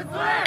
Venezuela!